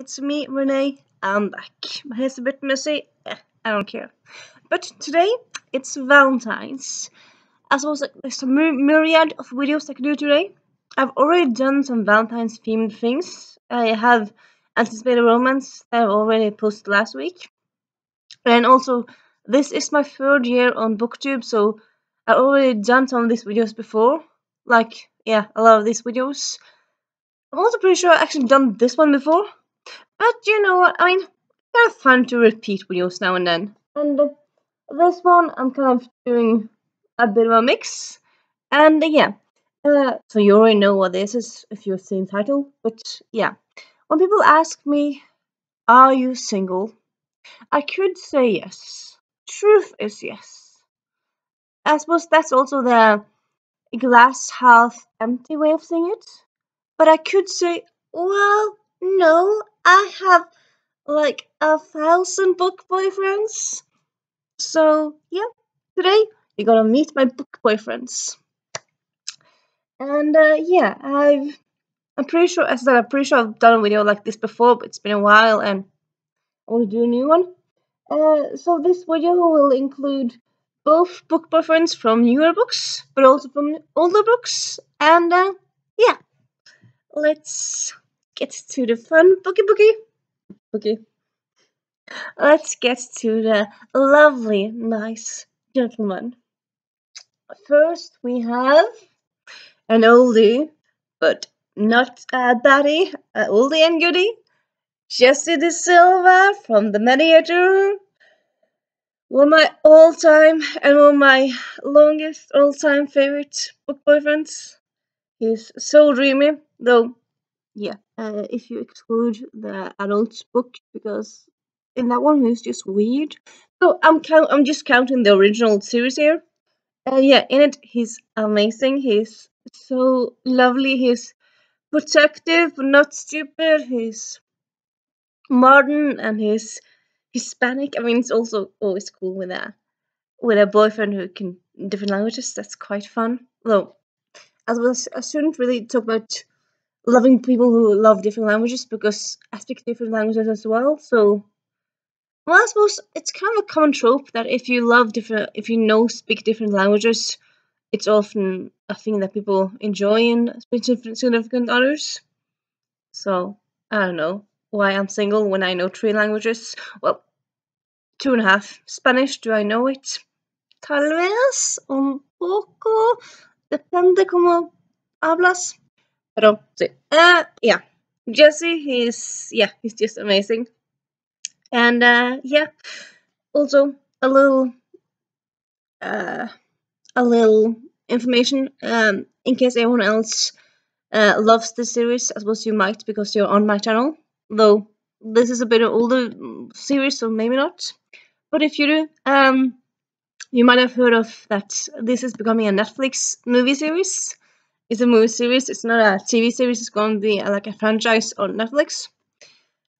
it's me, Renee. I'm back. My hair's a bit messy. Eh, I don't care. But today, it's Valentine's. As well as there's a myriad of videos I can do today. I've already done some Valentine's themed things. I have anticipated romance that I've already posted last week. And also, this is my third year on BookTube, so I've already done some of these videos before. Like, yeah, a lot of these videos. I'm also pretty sure I've actually done this one before. But you know what, I mean, they're fun to repeat videos now and then. And uh, this one, I'm kind of doing a bit of a mix. And uh, yeah, uh, so you already know what this is if you've seen the title. But yeah, when people ask me, are you single? I could say yes. Truth is yes. I suppose that's also the glass half empty way of saying it. But I could say, well, no, I have like a thousand book boyfriends. So, yeah, today you're gonna meet my book boyfriends. And uh, yeah, I've I'm pretty sure as I said, I'm pretty sure I've done a video like this before, but it's been a while and I want to do a new one. Uh, so this video will include both book boyfriends from newer books, but also from older books. And uh, yeah, let's get to the fun boogie boogie. Boogie. Let's get to the lovely, nice gentleman. First, we have an oldie, but not a baddie, an oldie and goodie. Jesse De Silva from The Mediator. One of my all-time and one of my longest all-time favorite book boyfriends. He's so dreamy, though yeah, uh, if you exclude the adult book, because in that one it's just weird. So I'm count I'm just counting the original series here. Uh, yeah, in it he's amazing. He's so lovely. He's protective, but not stupid. He's modern and he's Hispanic. I mean, it's also always cool with a with a boyfriend who can different languages. That's quite fun. Though, as well, I shouldn't really talk about loving people who love different languages because I speak different languages as well. So, well, I suppose it's kind of a common trope that if you love different, if you know speak different languages, it's often a thing that people enjoy in significant others. So I don't know why I'm single when I know three languages. Well, two and a half. Spanish, do I know it? Tal vez un poco. Depende cómo hablas. Pero sí. Uh, yeah. Jesse, he's yeah, he's just amazing. And uh, yeah, also a little uh, a little information um, in case anyone else uh, loves this series. I suppose you might because you're on my channel. Though this is a bit of older series, so maybe not. But if you do, um, you might have heard of that this is becoming a Netflix movie series. It's a movie series. It's not a TV series. It's going to be a, like a franchise on Netflix.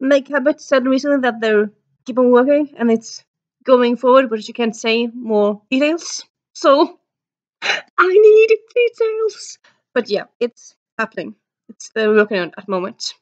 Meg Cabot said recently that they're keep on working and it's going forward, but you can't say more details. So I need details. But yeah, it's happening. It's they're working on at the moment.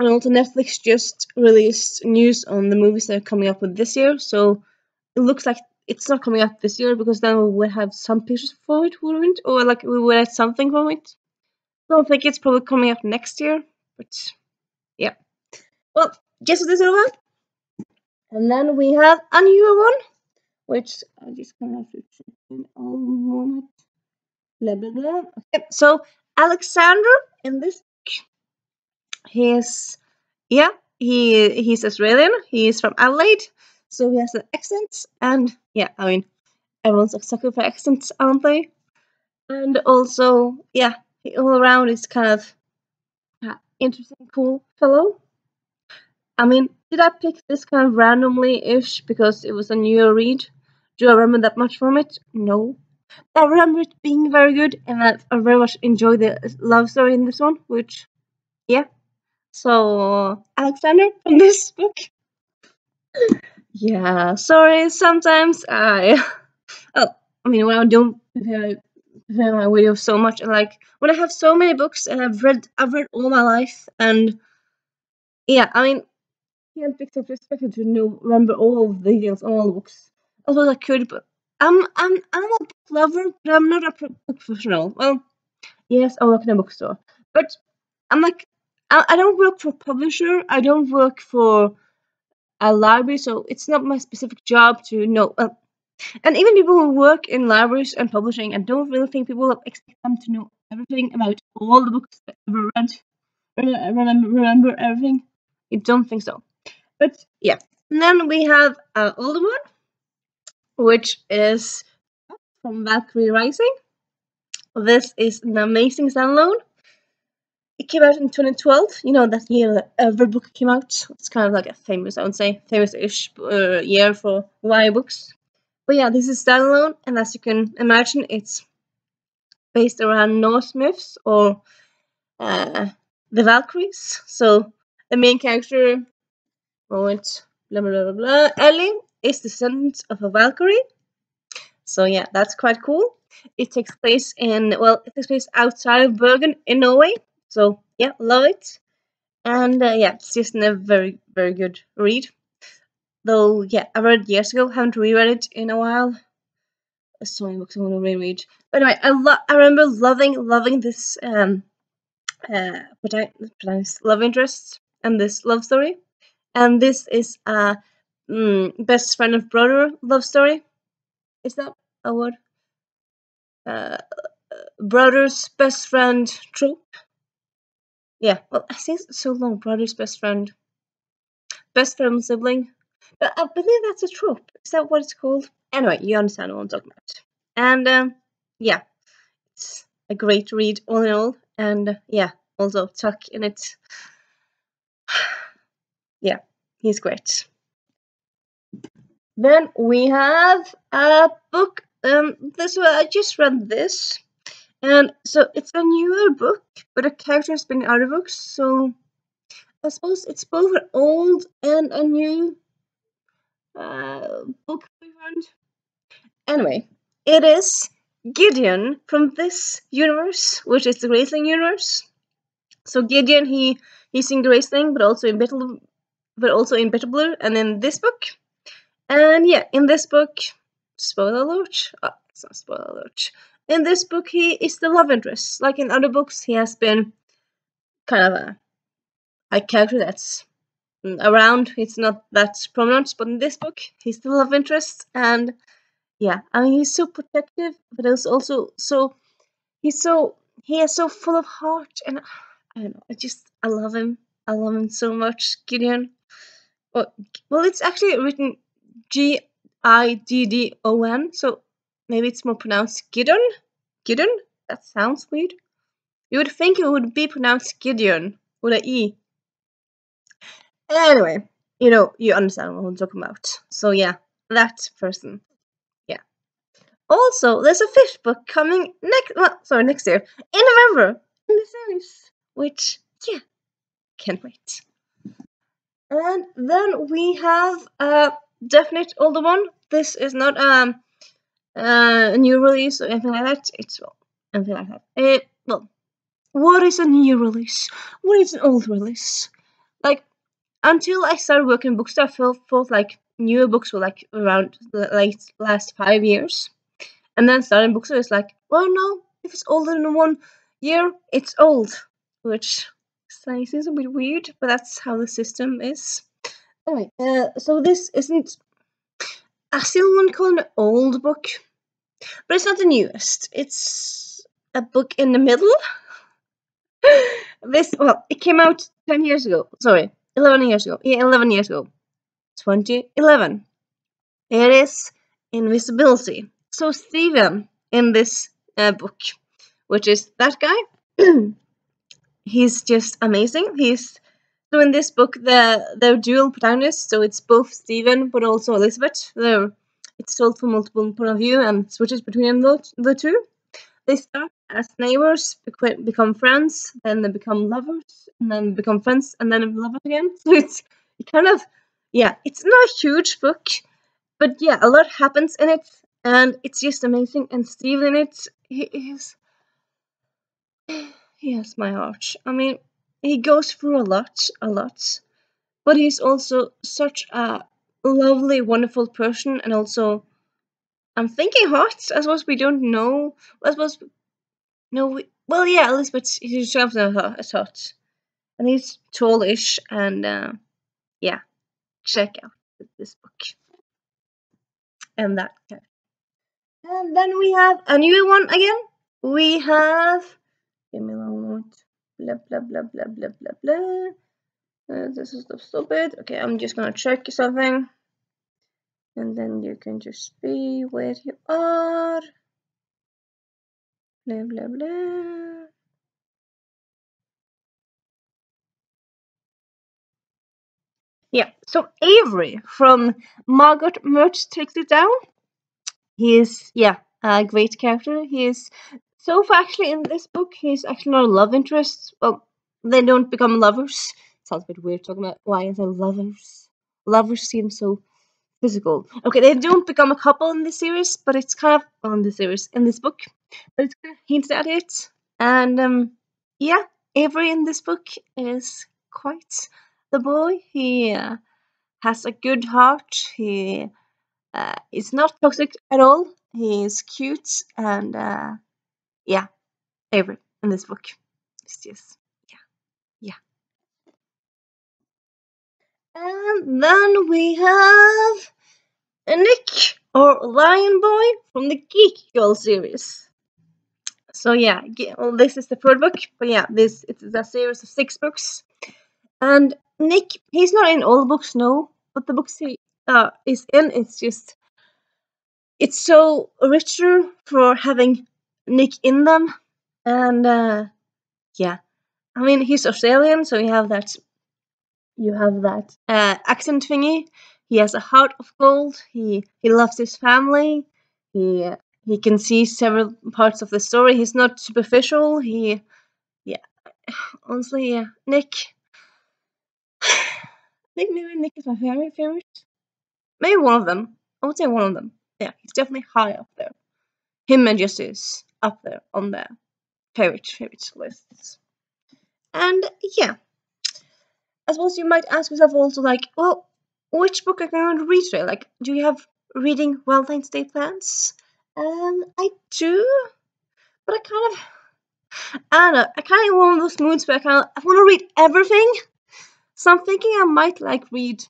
And also Netflix just released news on the movies that are coming up with this year, so it looks like it's not coming out this year because then we would have some pictures for it, wouldn't Or like we would have something from it. I don't think it's probably coming out next year, but yeah. Well, guess what is? And then we have a newer one, which I just kind of have to check in a moment. Blah blah blah. Okay, so Alexander in this he's yeah, he he's Australian, he's from Adelaide, so he has an accent, and yeah, I mean, everyone's sucker for accents, aren't they? And also, yeah, all around is kind of uh, interesting, cool fellow. I mean, did I pick this kind of randomly-ish because it was a new read? Do I remember that much from it? No. I remember it being very good, and I, I very much enjoyed the love story in this one, which, yeah. So, Alexander from this book. Yeah, sorry, sometimes I oh, I mean when I don't prepare, my videos so much and like when I have so many books and I've read I've read all my life and yeah, I mean, can't be expected to know remember all the details all the books. Suppose I could, but I'm I'm I'm a book lover, but I'm not a professional. Well, yes, I work in a bookstore, but I'm like I, I don't work for publisher. I don't work for a library, so it's not my specific job to know. Uh, and even people who work in libraries and publishing, I don't really think people expect them to know everything about all the books they ever read. Remember, remember everything. I don't think so. But yeah. And then we have uh, older one, which is from Valkyrie Rising. This is an amazing standalone. It came out in 2012. You know that year that every book came out. It's kind of like a famous, I would say, famous-ish uh, year for YA books. But yeah, this is standalone, and as you can imagine, it's based around Norse myths or uh, the Valkyries. So the main character, moment, blah blah blah blah, Ellie is the descendant of a Valkyrie. So yeah, that's quite cool. It takes place in well, it takes place outside of Bergen in Norway. So yeah, love it. And uh, yeah, it's just a very very good read. Though yeah, I read it years ago, haven't reread it in a while. So many books I want to reread. But anyway, I lo- I remember loving loving this um uh love interest and this love story. And this is a mm, best friend of brother love story. Is that a word? Uh, brother's best friend trope. Yeah, well, I it's so long. Brother's best friend, best friend sibling. But I believe that's a trope. Is that what it's called? Anyway, you understand what I'm talking about. And um, yeah, it's a great read all in all. And uh, yeah, also Tuck in it. yeah, he's great. Then we have a book. Um, this one I just read this, and so it's a newer book, but the character has been in other books. So I suppose it's both an old and a new uh, book. Anyway, it is Gideon from this universe, which is the Graceling universe. So Gideon, he he's in Graceling, but also in Battle, but also in Bitterblue, and in this book. And yeah, in this book, spoiler alert. Oh, it's not spoiler alert. In this book, he is the love interest. Like in other books, he has been kind of a a character that's around. It's not that prominent, but in this book, he's the love interest, and yeah, I mean he's so protective, but he's also so he's so he is so full of heart, and I don't know. I just I love him. I love him so much, Gideon. Well, well, it's actually written G I D D O N, so maybe it's more pronounced Gideon. Gideon. That sounds weird. You would think it would be pronounced Gideon with a E. Anyway, you know, you understand what I'm talking about. So yeah, that person. Yeah. Also, there's a fifth book coming next. Well, sorry, next year in November in the series, which yeah, can't wait. And then we have a definite older one. This is not um a new release or anything like that. It's well, anything like that. It well, what is a new release? What is an old release? Like until I started working in bookstore, I felt, felt like newer books were like around the like last five years, and then starting bookstore is like, well, no, if it's older than one year, it's old, which seems a bit weird, but that's how the system is. Anyway, uh, so this isn't. I still to call an old book, but it's not the newest. It's a book in the middle. this well, it came out ten years ago. Sorry, 11 years ago. Yeah, 11 years ago. 2011. It is invisibility. So Stephen in this uh, book, which is that guy, he's just amazing. He's so in this book the they're dual protagonists, so it's both Stephen but also Elizabeth. They're it's told from multiple point of view and switches between the, the two. They start as neighbors, become friends, then they become lovers, and then become friends, and then lovers again. So it's it kind of, yeah, it's not a huge book, but yeah, a lot happens in it, and it's just amazing. And Steve in it, he is, he has my heart. I mean, he goes through a lot, a lot, but he's also such a lovely, wonderful person, and also I'm thinking hot. I suppose we don't know. I suppose no. We, well, yeah, Elizabeth. He's as hot, and he's tallish, and uh, yeah, check out this book and that. And then we have a new one again. We have. Give me one moment. Blah blah blah blah blah blah blah. Uh, this is stupid. Okay, I'm just gonna check something. And then you can just be where you are. Blah blah blah. Yeah, so Avery from Margo Mertz takes it down. He is, yeah, a great character. He is so far actually in this book, he's actually not a love interest. Well, they don't become lovers sounds a bit weird talking about why is there lovers. Lovers seem so physical. Okay, they don't become a couple in this series, but it's kind of on the series in this book, but it's kind of hinted at it. And um, yeah, Avery in this book is quite the boy. He uh, has a good heart. He uh, is not toxic at all. He is cute and uh, yeah, Avery in this book. It's just And then we have Nick or Lion Boy from the Geek Girl series. So yeah, well, this is the third book, but yeah, this it's a series of six books. And Nick, he's not in all the books, no, but the books he uh, is in, it's just it's so richer for having Nick in them. And uh, yeah, I mean he's Australian, so you have that you have that uh, accent thingy. He has a heart of gold. He he loves his family. He he can see several parts of the story. He's not superficial. He yeah, honestly, yeah, Nick. I think maybe Nick is my very favorite. Maybe one of them. I would say one of them. Yeah, he's definitely high up there. Him and Justice up there on the favorite favorite lists. And yeah, I suppose you might ask yourself also, like, well, which book are going to read today? Like, do you have reading Valentine's Day plans? Um, I do, but I kind of, I don't know, I kind of of those moods where I kind of I want to read everything. So I'm thinking I might like read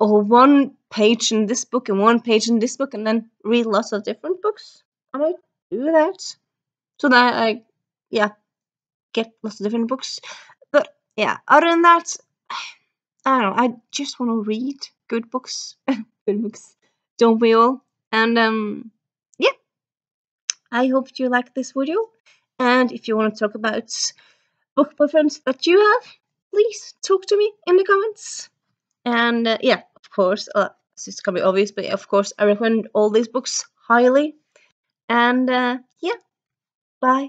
oh, one page in this book and one page in this book, and then read lots of different books. I might do that so that I, yeah, get lots of different books. But yeah, other than that, I don't know. I just want to read good books. good books, don't we all? And um, yeah. I hope you like this video. And if you want to talk about book preference that you have, please talk to me in the comments. And uh, yeah, of course, uh, it's gonna be obvious, but of course, I recommend all these books highly. And uh, yeah, bye.